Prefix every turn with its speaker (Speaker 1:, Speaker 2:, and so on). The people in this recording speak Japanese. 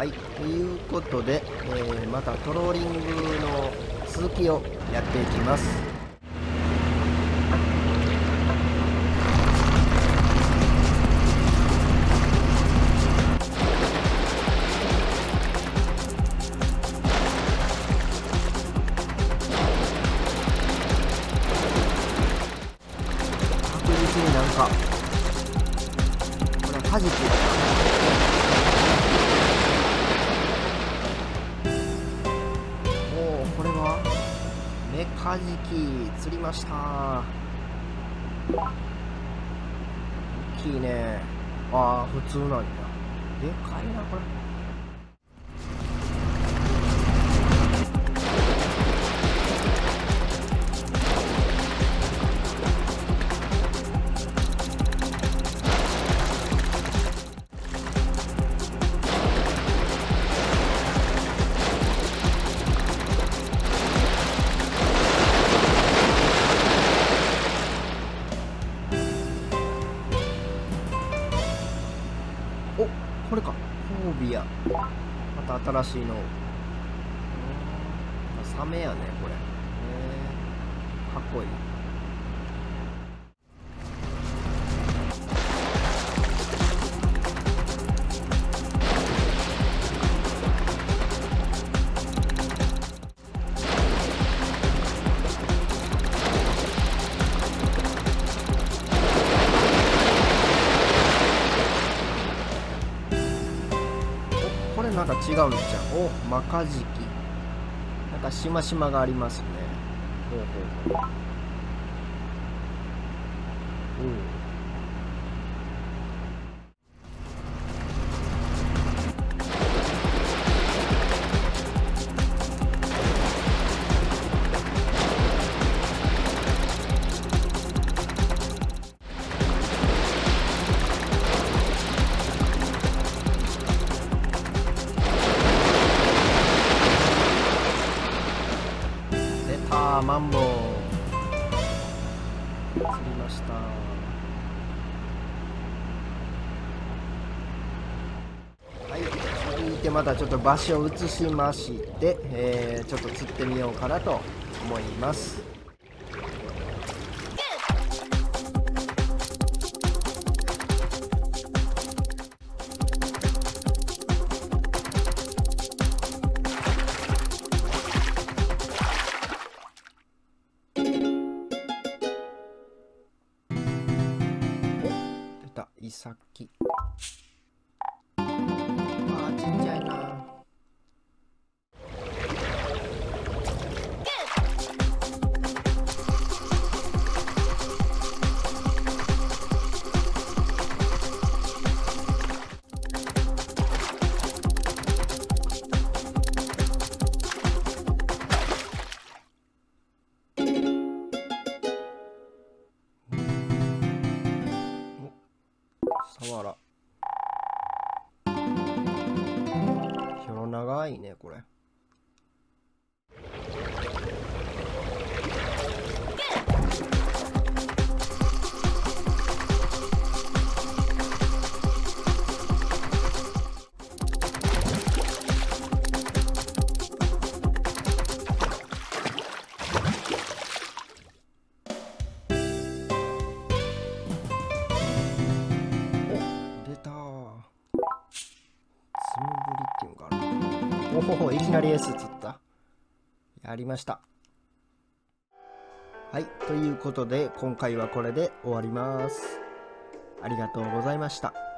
Speaker 1: はい。ということで、えー、またトローリングの続きをやっていきます。カジキ釣りました。大きいね。ああ普通なんだでかいなこれ。これか。フォービア。また新しいの。サメやねこれ。かっこいいなんか違うんじゃんおマカジキなんかしましまがありますね。ほうほうほう。うんマンボウ。釣りました。はい。続いてまたちょっと場所を移しまして、えー、ちょっと釣ってみようかなと思います。さっきサワラひょろ長いねこれ。おおいきなり S 釣った。やりました。はいということで今回はこれで終わります。ありがとうございました。